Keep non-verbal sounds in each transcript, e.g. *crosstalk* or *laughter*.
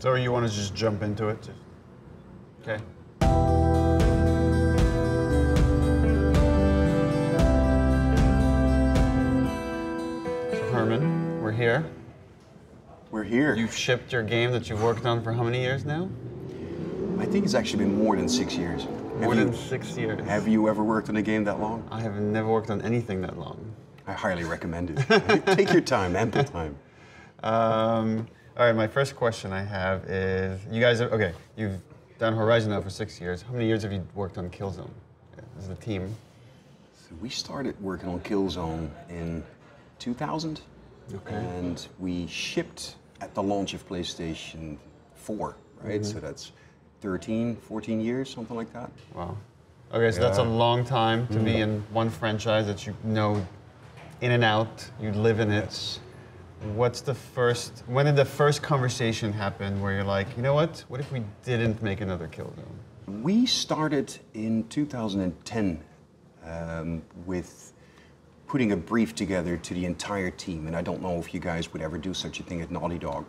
So you want to just jump into it? Okay. So Hermen, we're here. We're here. You've shipped your game that you've worked on for how many years now? I think it's actually been more than six years. More have than you, six years. Have you ever worked on a game that long? I have never worked on anything that long. I highly recommend it. *laughs* Take your time, ample time. Um, all right, my first question I have is you guys have, okay, you've done Horizon now for six years. How many years have you worked on Killzone as a team? So we started working on Killzone in 2000, Okay. and we shipped at the launch of PlayStation 4, right? So that's 13, 14 years, something like that. Wow. Okay, so that's a long time to be in one franchise that you know in and out, you live in it. What's the first, when did the first conversation happen where you're like, you know what, what if we didn't make another Killzone? We started in 2010 um, with putting a brief together to the entire team, and I don't know if you guys would ever do such a thing at Naughty Dog,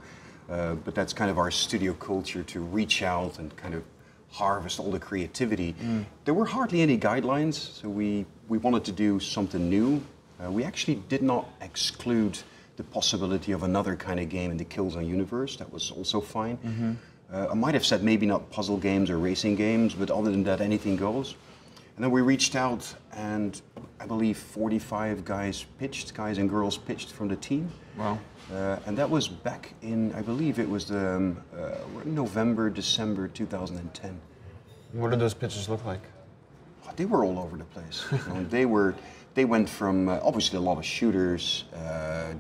uh, but that's kind of our studio culture to reach out and kind of harvest all the creativity. There were hardly any guidelines, so we, we wanted to do something new. Uh, we actually did not exclude the possibility of another kind of game in the Killzone universe. That was also fine. Uh, I might have said maybe not puzzle games or racing games, but other than that, anything goes. And then we reached out, and I believe 45 guys pitched, guys and girls pitched from the team. Wow. Uh, and that was back in, I believe it was the um, uh, November, December 2010. What did those pitches look like? Oh, They were all over the place. You *laughs* know, they were, they went from uh, obviously a lot of shooters, uh,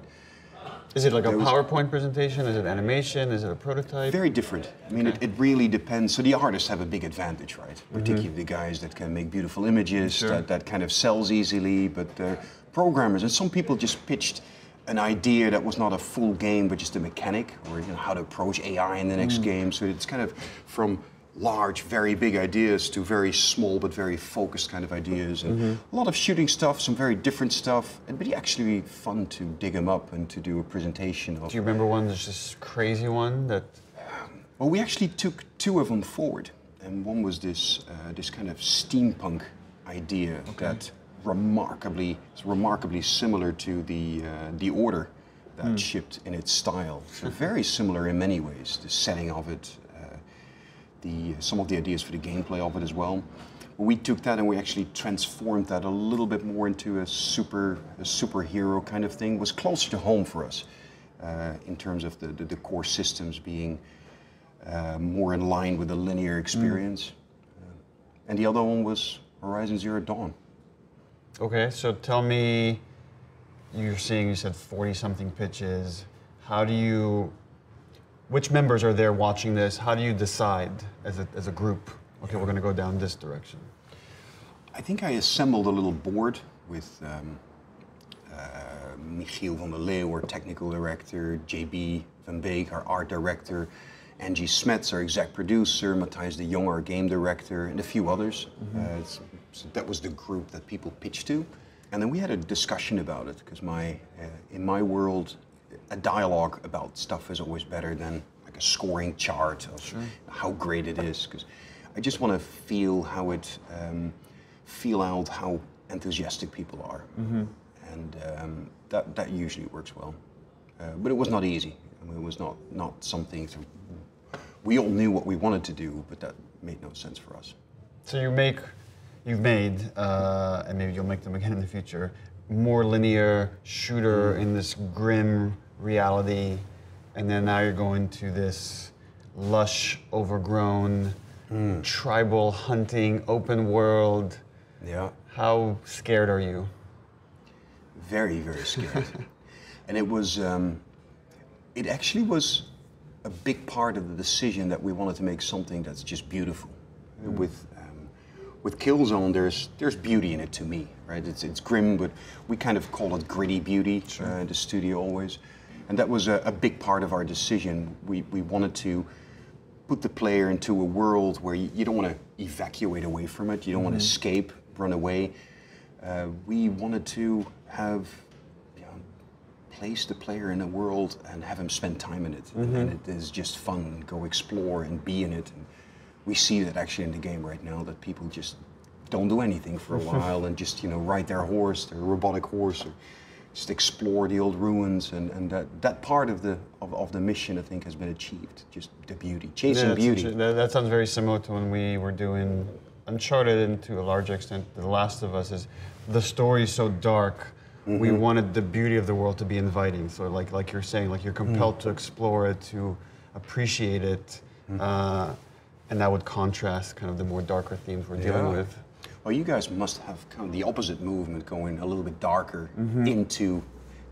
Is it like a There was- PowerPoint presentation? Is it animation? Is it a prototype? Very different. I mean, it, it really depends. So the artists have a big advantage, right? Mm-hmm. Particularly the guys that can make beautiful images, Sure. that, that kind of sells easily. But the programmers and some people just pitched an idea that was not a full game, but just a mechanic, or you know how to approach AI in the next mm. game. So it's kind of from large, very big ideas to very small but very focused kind of ideas, and a lot of shooting stuff, some very different stuff. It'd be actually fun to dig them up and to do a presentation of. Do you remember one that's just crazy one that Well, we actually took two of them forward, and one was this uh, this kind of steampunk idea that remarkably is remarkably similar to the uh, the order that shipped in its style. So very similar in many ways. The setting of it, the some of the ideas for the gameplay of it as well. We took that and we actually transformed that a little bit more into a super a superhero kind of thing. It was closer to home for us uh, in terms of the, the, the core systems being uh, more in line with the linear experience. Uh, and the other one was Horizon Zero Dawn. Okay, so tell me, you're seeing, you said 40 something pitches. How do you, which members are there watching this? How do you decide as a, as a group, okay, we're going to go down this direction? I think I assembled a little board with um, uh, Michiel van der Leeuw, our technical director, JB van Beek, our art director, Angie Smets, our exec producer, Matthijs de Jong, our game director, and a few others. Uh, it's- so that was the group that people pitched to. And then we had a discussion about it, because my, uh, in my world, a dialogue about stuff is always better than like a scoring chart of how great it is. Because I just want to feel how it, um, feel out how enthusiastic people are. And um, that, that usually works well. Uh, but it was not easy. I mean, it was not, not something to, we all knew what we wanted to do, but that made no sense for us. So you make, you've made, uh, and maybe you'll make them again in the future, more linear shooter in this grim reality, and then now you're going to this lush, overgrown, tribal hunting, open world. Yeah. How scared are you? very, very scared. *laughs* and it was, um, it actually was a big part of the decision that we wanted to make something that's just beautiful. With, um, with Killzone, there's, there's beauty in it to me, right? It's, it's grim, but we kind of call it gritty beauty, uh, the studio always. And that was a, a big part of our decision. We, we wanted to put the player into a world where you, you don't want to evacuate away from it, you don't want to escape, run away. Uh, we wanted to have you know, place the player in a world and have him spend time in it. And, and it is just fun. Go explore and be in it. And we see that actually in the game right now that people just don't do anything for a *laughs* while and just you know ride their horse, their robotic horse, or just explore the old ruins. And, and that, that part of the of, of the mission I think has been achieved. Just the beauty, chasing Yeah, beauty. That, that sounds very similar to when we were doing Uncharted, and to a large extent, The Last of Us. Is the story is so dark? We Mm-hmm. wanted the beauty of the world to be inviting. So, like like you're saying, like you're compelled Mm. to explore it, to appreciate it, Mm. uh, and that would contrast kind of the more darker themes we're dealing Yeah. with. Well, you guys must have kind of the opposite movement going a little bit darker Mm-hmm. into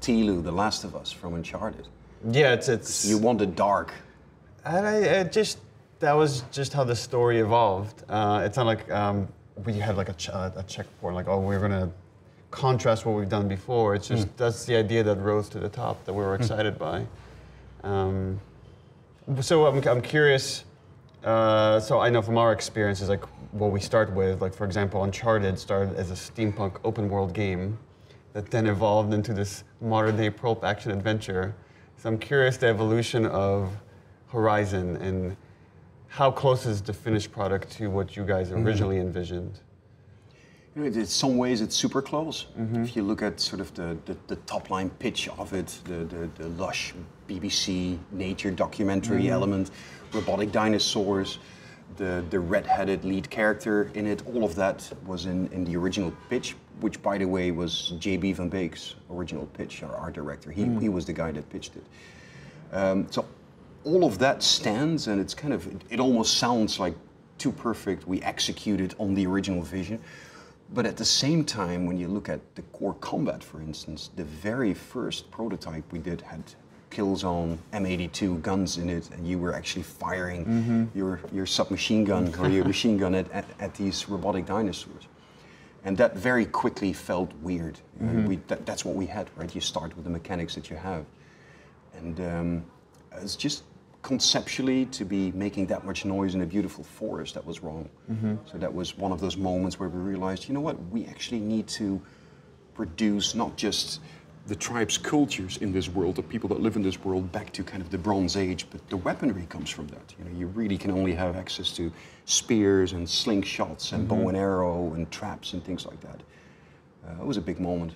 Tilu, The Last of Us from Uncharted. Yeah, it's it's. You wanted dark. And I, it just that was just how the story evolved. Uh, it's not like um, we had like a, ch- a checkpoint, like oh we're gonna contrast what we've done before. It's just that's the idea that rose to the top that we were excited by. Um, so I'm, I'm curious. Uh, so I know from our experiences, like what we start with, like for example, Uncharted started as a steampunk open world game that then evolved into this modern day pulp action adventure. So I'm curious the evolution of Horizon and how close is the finished product to what you guys originally envisioned? You know, it- in some ways, it's super close. Mm-hmm. If you look at sort of the, the, the top line pitch of it, the, the, the lush BBC nature documentary Mm-hmm. element, robotic dinosaurs, the, the red-headed lead character in it, all of that was in, in the original pitch, which, by the way, was J.B. Van Beek's original pitch, our art director. He, Mm. he was the guy that pitched it. Um, so all of that stands, and it's kind of, it, it almost sounds like too perfect. We executed on the original vision. But at the same time, when you look at the core combat, for instance, the very first prototype we did had Killzone M82 guns in it, and you were actually firing your, your submachine gun or your *laughs* machine gun at, at, at these robotic dinosaurs. And that very quickly felt weird. Uh, we, that, that's what we had, right? You start with the mechanics that you have. And um, it's just conceptually to be making that much noise in a beautiful forest, that was wrong. So that was one of those moments where we realized, you know what, we actually need to produce not just the tribe's cultures in this world, the people that live in this world, back to kind of the Bronze Age, but the weaponry comes from that. You know, you really can only have access to spears and slingshots and bow and arrow and traps and things like that. Uh, it was a big moment.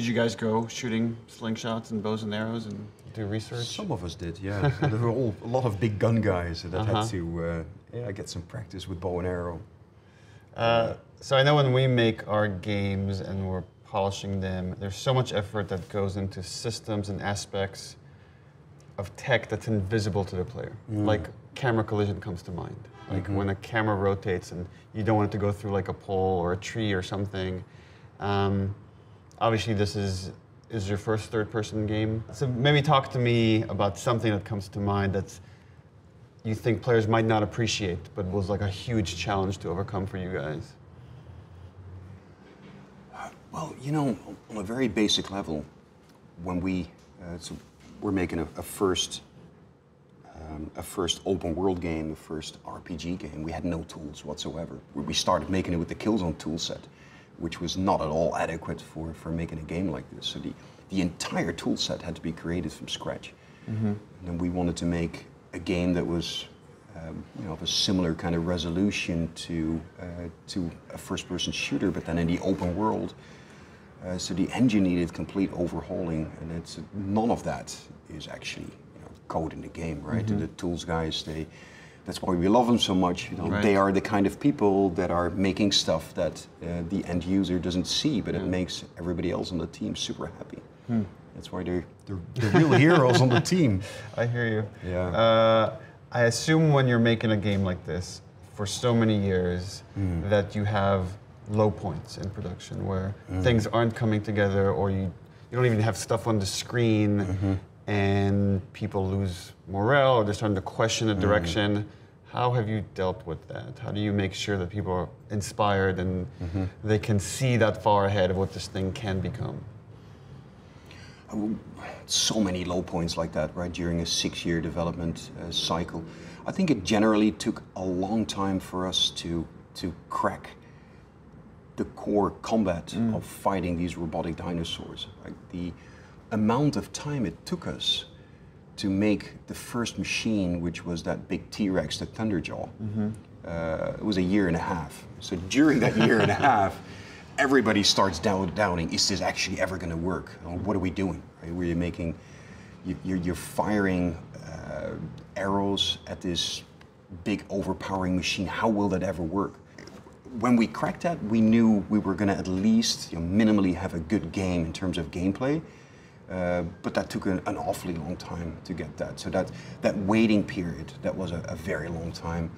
Did you guys go shooting slingshots and bows and arrows and do research? Some of us did, yeah. *laughs* there were all, a lot of big gun guys that Uh-huh. had to uh, yeah, get some practice with bow and arrow. Uh, so I know when we make our games and we're polishing them, there's so much effort that goes into systems and aspects of tech that's invisible to the player. Like camera collision comes to mind. Like when a camera rotates and you don't want it to go through like a pole or a tree or something. Um, obviously, this is is your first third-person game. So maybe talk to me about something that comes to mind that's you think players might not appreciate, but was like a huge challenge to overcome for you guys. Well, you know, on a very basic level, when we uh, so we're making a, a first um, a first open world game, a first RPG game, we had no tools whatsoever. We started making it with the Killzone tool set, which was not at all adequate for, for making a game like this. So the, the entire tool set had to be created from scratch. And we wanted to make a game that was um, you know, of a similar kind of resolution to, uh, to a first-person shooter, but then in the open world. Uh, so the engine needed complete overhauling, and it's none of that is actually you know, code in the game, right? The tools guys, they that's why we love them so much. You know, Right. they are the kind of people that are making stuff that uh, the end user doesn't see, but it makes everybody else on the team super happy. Hmm. That's why they're The, the *laughs* real heroes on the team. I hear you. Yeah. Uh, I assume when you're making a game like this for so many years hmm. that you have low points in production where hmm. things aren't coming together or you, you don't even have stuff on the screen mm-hmm. and people lose morale or they're starting to question the direction. How have you dealt with that? How do you make sure that people are inspired and they can see that far ahead of what this thing can become? so many low points like that, right, during a six-year development uh, cycle. I think it generally took a long time for us to to crack the core combat of fighting these robotic dinosaurs. Like the amount of time it took us to make the first machine, which was that big T-Rex, the Thunderjaw. Uh, it was a year and a half. So during that year and a half, everybody starts doubt, doubting: Is this actually ever going to work? Or what are we doing? Right? We're making, you, you're, you're firing uh, arrows at this big, overpowering machine. How will that ever work? When we cracked that, we knew we were going to at least you know, minimally have a good game in terms of gameplay. Uh, but that took an, an awfully long time to get that. So that that waiting period that was a, a very long time.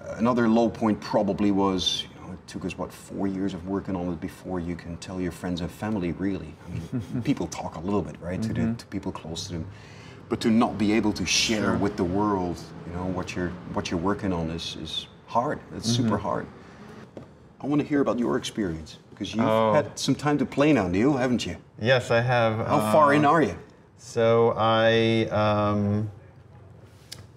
Uh, another low point probably was you know, it took us what four years of working on it before you can tell your friends and family really. I mean, *laughs* people talk a little bit, right, to the to people close to them, but to not be able to share with the world, you know, what you're what you're working on is is hard. It's super hard. I want to hear about your experience because you've Oh. had some time to play now, Neil, haven't you? Yes, I have. How uh, far in are you? So I, um,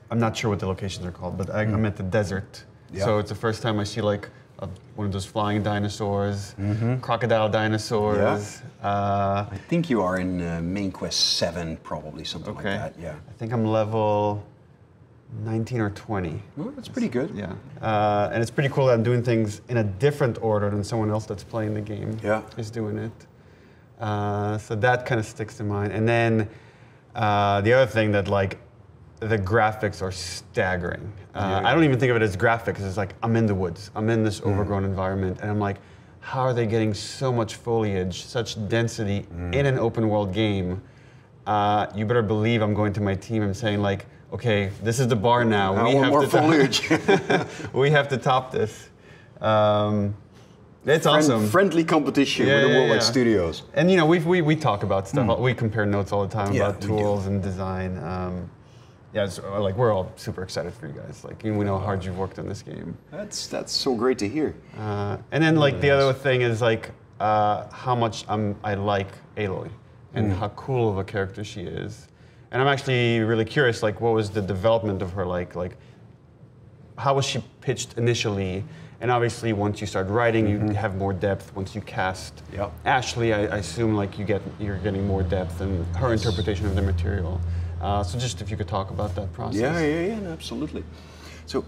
I'm not sure what the locations are called, but I, I'm at the desert. Yeah. So it's the first time I see like a, one of those flying dinosaurs, crocodile dinosaurs. Uh, I think you are in uh, Main Quest 7, probably, something okay. like that. Yeah. I think I'm level 19 or 20. Well, that's pretty good. Yeah. Uh, and it's pretty cool that I'm doing things in a different order than someone else that's playing the game Yeah. is doing it. Uh, so that kind of sticks to mind. And then uh, the other thing that like the graphics are staggering. Uh, I don't even think of it as graphics. It's like I'm in the woods. I'm in this overgrown environment, and I'm like, how are they getting so much foliage, such density in an open world game? Uh, you better believe I'm going to my team and saying like, okay, this is the bar now. I want more to top- *laughs* foliage. *laughs* we have to top this. Um, it's Friend- awesome. Friendly competition Yeah, with the yeah, Worldwide yeah. Studios. And you know, we we we talk about stuff. We compare notes all the time Yeah, about tools and design. Um, yeah, it's, uh, like we're all super excited for you guys. Like you know, we know how hard you've worked on this game. That's that's so great to hear. Uh, and then like the other thing is like uh, how much I'm, I like Aloy and how cool of a character she is. And I'm actually really curious, like what was the development of her like? Like how was she pitched initially? And obviously, once you start writing, you have more depth. Once you cast Yep. Ashley, I, I assume like you get you're getting more depth in her interpretation of the material. Uh, so just if you could talk about that process. Yeah, yeah, yeah, no, absolutely. So,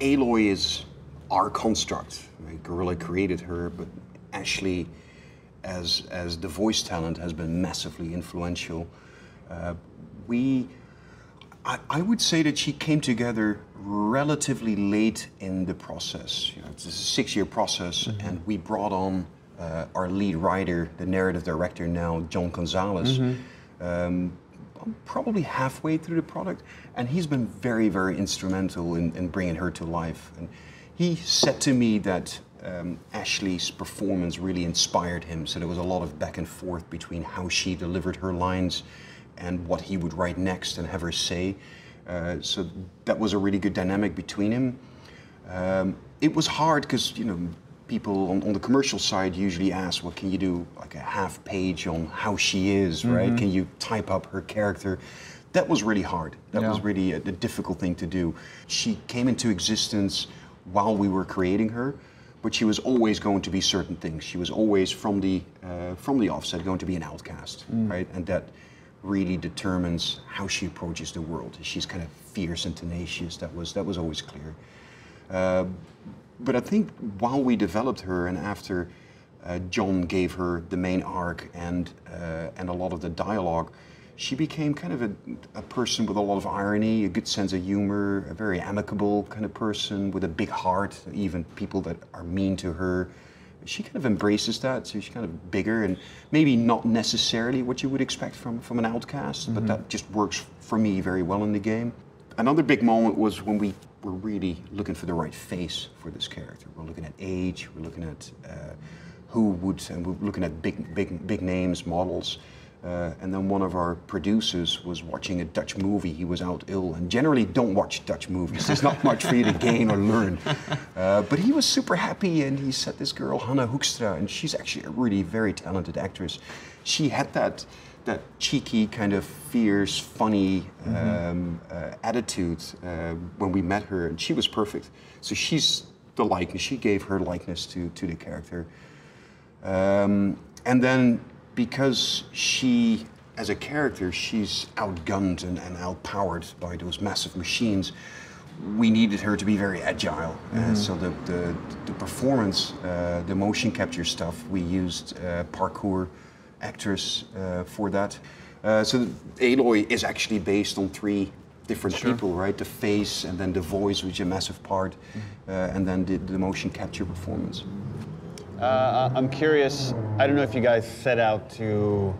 Aloy is our construct. Right? Guerrilla created her, but Ashley, as as the voice talent, has been massively influential. Uh, we, I, I would say that she came together relatively late in the process. You know, it's a six-year process, and we brought on uh, our lead writer, the narrative director now, John Gonzalez. Um, probably halfway through the product, and he's been very, very instrumental in, in bringing her to life. And he said to me that um, Ashley's performance really inspired him. So there was a lot of back and forth between how she delivered her lines and what he would write next and have her say. Uh, so that was a really good dynamic between him. Um, it was hard because you know people on, on the commercial side usually ask, "What can you do? Like a half page on how she is, right? Can you type up her character?" That was really hard. That was really a, a difficult thing to do. She came into existence while we were creating her, but she was always going to be certain things. She was always from the uh, from the offset going to be an outcast, right? And that really determines how she approaches the world. She's kind of fierce and tenacious. That was that was always clear. Uh, but I think while we developed her and after uh, John gave her the main arc and uh, and a lot of the dialogue, she became kind of a, a person with a lot of irony, a good sense of humor, a very amicable kind of person with a big heart. Even people that are mean to her, she kind of embraces that. So she's kind of bigger and maybe not necessarily what you would expect from from an outcast, but that just works for me very well in the game. Another big moment was when we were really looking for the right face for this character. We're looking at age, we're looking at uh, who would, and we're looking at big, big, big names, models. Uh, and then one of our producers was watching a Dutch movie. He was out ill, and generally don't watch Dutch movies. There's not much for you to gain or learn. *laughs* Uh, but he was super happy, and he said, "This girl, Hannah Hoekstra, and she's actually a really very talented actress. She had that." That cheeky, kind of fierce, funny um, uh, attitude uh, when we met her, and she was perfect. So she's the likeness. She gave her likeness to to the character. Um, and then because she as a character, she's outgunned and, and outpowered by those massive machines. We needed her to be very agile. Uh, so the, the, the performance, uh, the motion capture stuff, we used uh, parkour actors uh, for that. Uh, so Aloy is actually based on three different people, right? The face and then the voice, which is a massive part, uh, and then the, the motion capture performance. Uh, I'm curious. I don't know if you guys set out to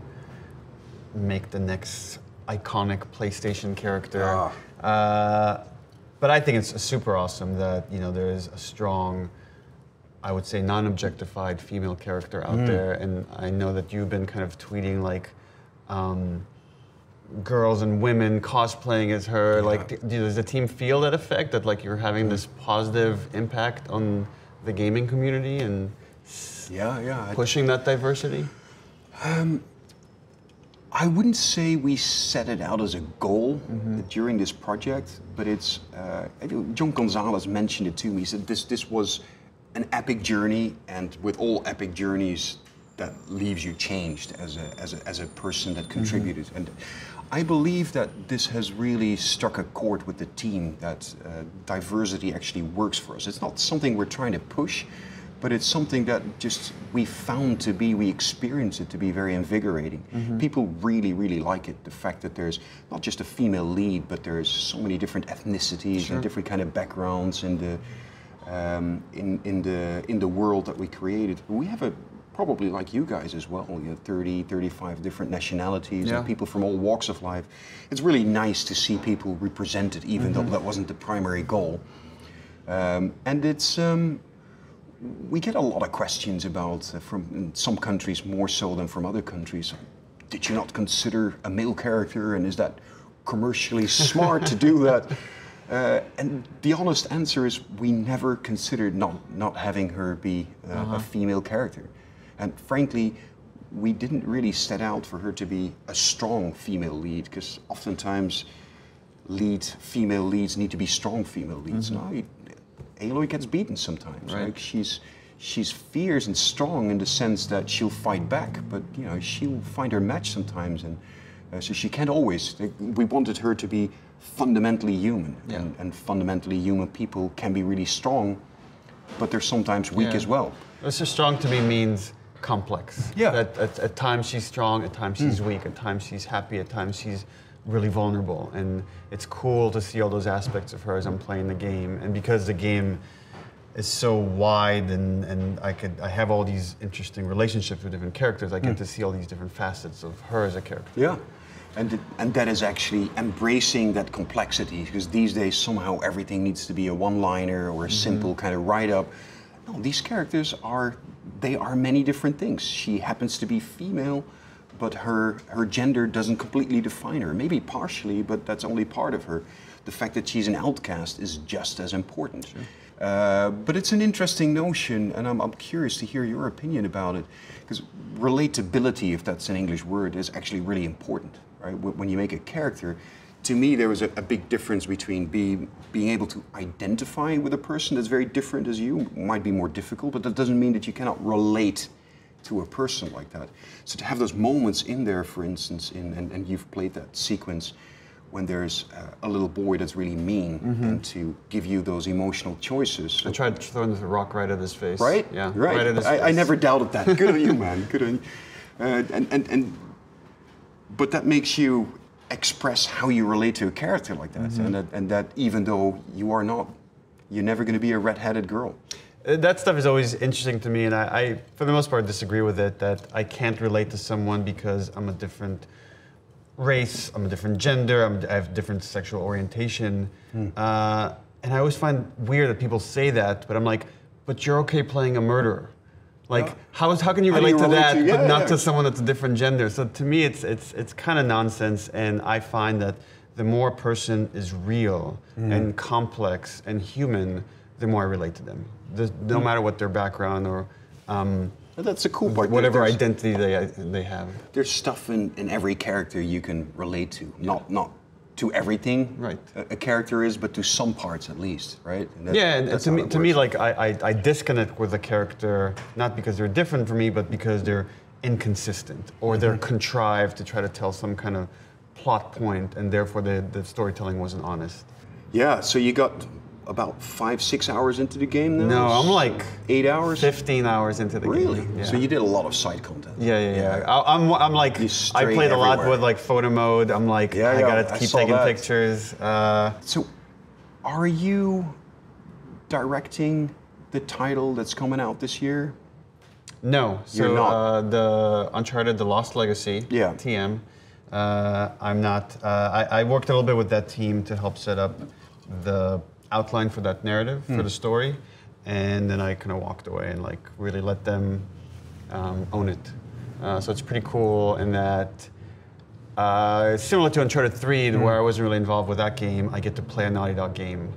make the next iconic PlayStation character, Ah. uh, but I think it's super awesome that you know there is a strong, I would say, non-objectified female character out there, and I know that you've been kind of tweeting like. Um, girls and women cosplaying as her like d- does the team feel that effect that like you're having this positive impact on the gaming community and Yeah, yeah. Pushing that diversity? I wouldn't say we set it out as a goal during this project, but it's. Uh, John Gonzalez mentioned it to me. He said this this was an epic journey, and with all epic journeys, that leaves you changed as a as a, as a person that contributed. And I believe that this has really struck a chord with the team. That uh, diversity actually works for us. It's not something we're trying to push but it's something that just we found to be we experience it to be very invigorating. People really really like it the fact that there's not just a female lead but there's so many different ethnicities and different kind of backgrounds in the um, in, in the in the world that we created. We have a probably like you guys as well you know 30 35 different nationalities Yeah. and people from all walks of life. It's really nice to see people represented even though that wasn't the primary goal. Um, and it's um, we get a lot of questions about uh, from in some countries more so than from other countries. Did you not consider a male character, and is that commercially smart to do that? *laughs* Uh, and the honest answer is, we never considered not not having her be uh, a female character, and frankly. We didn't really set out for her to be a strong female lead because oftentimes lead female leads need to be strong female leads. No, you- Aloy gets beaten sometimes. Right. Like she's she's fierce and strong in the sense that she'll fight back, but you know she'll find her match sometimes, and uh, so she can't always. like, we wanted her to be fundamentally human, Yeah. and, and fundamentally human people can be really strong, but they're sometimes weak Yeah. as well. So strong to me means complex. Yeah. Hmm. At, at, at times she's strong, at times she's weak, at times she's happy, at times she's really vulnerable. And it's cool to see all those aspects of her as I'm playing the game. And because the game is so wide and, and I could I have all these interesting relationships with different characters, I Hmm. get to see all these different facets of her as a character. Yeah. And, and that is actually embracing that complexity because these days somehow everything needs to be a one-liner or a simple kind of write-up. No, these characters are they are many different things. She happens to be female, but her her gender doesn't completely define her. Maybe partially, but that's only part of her. The fact that she's an outcast is just as important. Uh, but it's an interesting notion, and I'm, I'm curious to hear your opinion about it. Because relatability, if that's an English word, is actually really important, right? When you make a character, to me, there was a, a big difference between being, being able to identify with a person that's very different as you, might be more difficult, but that doesn't mean that you cannot relate to a person like that. So to have those moments in there, for instance, in, and, and you've played that sequence when there's uh, a little boy that's really mean, and to give you those emotional choices. I tried throwing the rock right at his face. Right? Yeah. Right. at his I, I never doubted that. Good on you, *laughs* man. Good on you. Uh, and, and, and, but that makes you express how you relate to a character like that. Mm-hmm. And, that and that even though you are not, you're never going to be a red-headed girl. Uh, That stuff is always interesting to me, and I, I, for the most part, disagree with it. That I can't relate to someone because I'm a different race, I'm a different gender, I'm, I have different sexual orientation, Hmm. uh, and I always find weird that people say that. But I'm like, but you're okay playing a murderer. Like, Yeah. how, is, how can you How you relate to relate that, to- but not yeah. to someone that's a different gender? So to me, it's it's it's kind of nonsense, and I find that the more a person is real Hmm. and complex and human, the more I relate to them. The, no Hmm. matter what their background or um, that's the cool part. whatever There's- identity they they have. There's stuff in, in every character you can relate to. Not not to everything Right. a, a character is, but to some parts at least, right? And that- Yeah, and to me, to me, like I, I, I disconnect with a character not because they're different from me, but because they're inconsistent or they're contrived to try to tell some kind of plot point, and therefore the, the storytelling wasn't honest. Yeah, so you got about five, six hours into the game now? No, I'm like eight hours. 15 hours into the Really? game. Yeah. So you did a lot of side content. Yeah, yeah, yeah. I, I'm, I'm like, I played a lot with like photo mode. I'm like, Yeah, I gotta I keep saw taking that. pictures. Uh, So, are you directing the title that's coming out this year? no, so You're not. Uh, the Uncharted: The Lost Legacy, Yeah. TM. Uh, I'm not. Uh, I, I worked a little bit with that team to help set up the outline for that narrative Hmm. for the story, and then I kind of walked away and like really let them um, own it. Uh, so it's pretty cool in that. Uh, similar to Uncharted 3, Hmm. where I wasn't really involved with that game, I get to play a Naughty Dog game,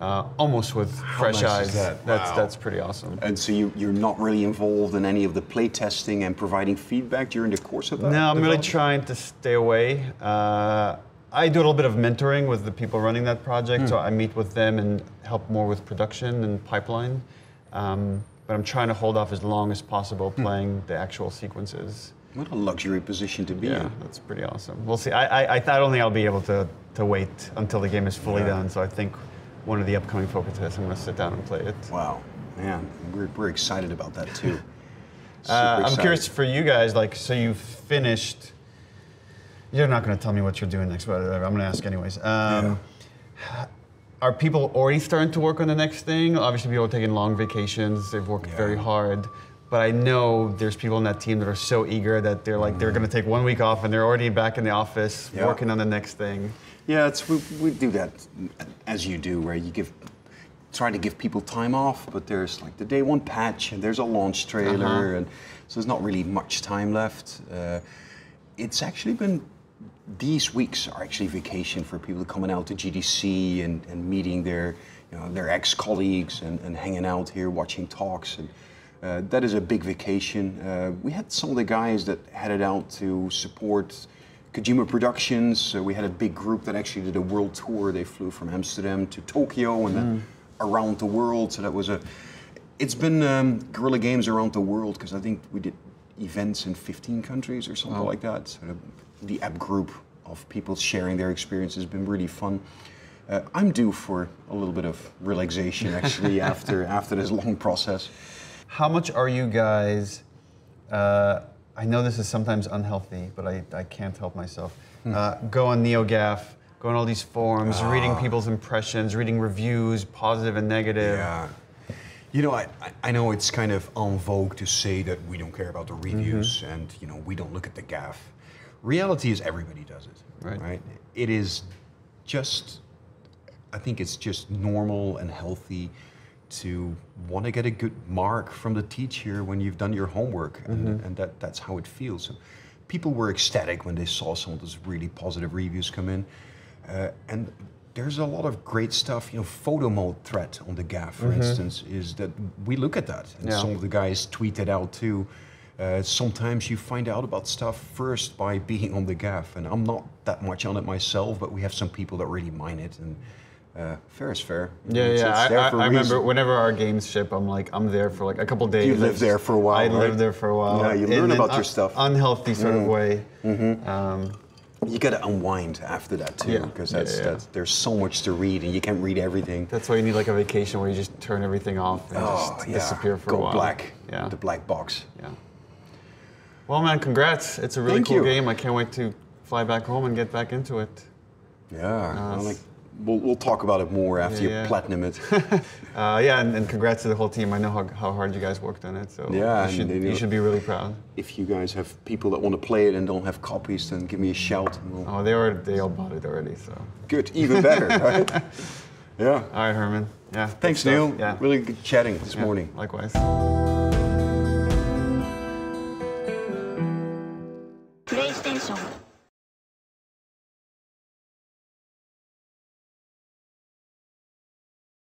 uh, almost with fresh nice is eyes. that? That's Wow. that's pretty awesome. And so you, you're not really involved in any of the play testing and providing feedback during the course of that? No, I'm really trying to stay away. Uh, I do a little bit of mentoring with the people running that project, so I meet with them and help more with production and pipeline. Um, but I'm trying to hold off as long as possible playing the actual sequences. What a luxury position to be Yeah, in. that's pretty awesome. We'll see. I, I, I don't think I'll be able to, to wait until the game is fully Yeah. done. So I think one of the upcoming focus tests, I'm going to sit down and play it. Wow, man, we're, we're excited about that too. *laughs* Uh, I'm curious for you guys. Like, so you finished. You're not going to tell me what you're doing next, but I'm going to ask anyways. Um, Are people already starting to work on the next thing? Obviously, people are taking long vacations. They've worked Yeah. very hard. But I know there's people in that team that are so eager that they're like they're going to take one week off and they're already back in the office Yeah. working on the next thing. Yeah, it's we, we do that as you do, where you give try to give people time off, but there's like the day one patch and there's a launch trailer, Uh-huh. and so there's not really much time left. Uh, it's actually been these weeks are actually vacation for people coming out to GDC and, and meeting their you know their ex colleagues and, and hanging out here, watching talks and. Uh, that is a big vacation. Uh, we had some of the guys that headed out to support Kojima Productions. So we had a big group that actually did a world tour. They flew from Amsterdam to Tokyo and then around the world. So that was a. It's been um, Guerrilla Games around the world because I think we did events in 15 countries or something like that. So the, the app group of people sharing their experience has been really fun. Uh, I'm due for a little bit of relaxation *laughs* actually after after this long process. How much are you guys? Uh, I know this is sometimes unhealthy, but I, I can't help myself. Uh, go on NeoGaf, go on all these forums, reading people's impressions, reading reviews, positive and negative. Yeah. You know, I, I- I know it's kind of en vogue to say that we don't care about the reviews and, you know, we don't look at the gaff. Reality is everybody does it. Right. It is just, I think it's just normal and healthy to want to get a good mark from the teacher when you've done your homework. And, and that, that's how it feels. So people were ecstatic when they saw some of those really positive reviews come in. Uh, and there's a lot of great stuff. You know, photo mode threat on the GAF, for instance, is that we look at that. And Yeah. some of the guys tweeted out too. Uh, sometimes you find out about stuff first by being on the gaff, And I'm not that much on it myself, but we have some people that really mine it. And uh, fair is fair. Yeah, It's- yeah. it's I, I, I remember whenever our games ship, I'm like, I'm there for like a couple days. You live there for a while, I right? live there for a while. Yeah, you learn about your stuff. Unhealthy sort of way. Um, You got to unwind after that too, because Yeah, that's, yeah. that's there's so much to read and you can't read everything. that's why you need like a vacation where you just turn everything off and just disappear for Oh, Go a while. Go black. Yeah. The black box. Yeah. Well, man, congrats. It's a really Thank cool you. game. I can't wait to fly back home and get back into it. Yeah. like, we'll, we'll talk about it more after Yeah, you yeah. platinum it. *laughs* Uh, yeah, and, and congrats to the whole team. I know how, how hard you guys worked on it, so Yeah, you should, you should be really proud. if you guys have people that want to play it and don't have copies, then give me a shout. And we'll, Oh, they were they all bought it already, so. Good, even better, *laughs* right? Yeah. All right, Hermen. Yeah. Thanks. Neil. Yeah. Really good chatting this Yeah, morning. Likewise.